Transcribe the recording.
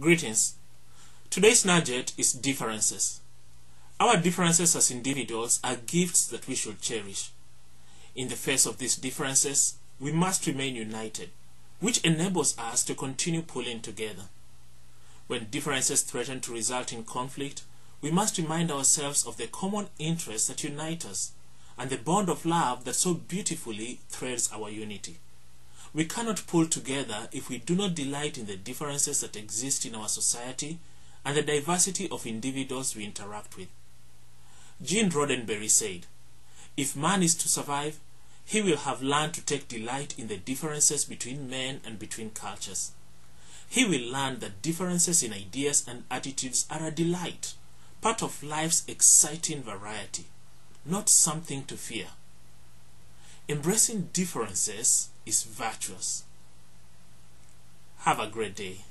Greetings. Today's najet is differences. Our differences as individuals are gifts that we should cherish. In the face of these differences, we must remain united, which enables us to continue pulling together. When differences threaten to result in conflict, we must remind ourselves of the common interests that unite us and the bond of love that so beautifully threads our unity. We cannot pull together if we do not delight in the differences that exist in our society and the diversity of individuals we interact with. Gene Roddenberry said, If man is to survive, he will have learned to take delight in the differences between men and between cultures. He will learn that differences in ideas and attitudes are a delight, part of life's exciting variety, not something to fear. Embracing differences is virtuous. Have a great day.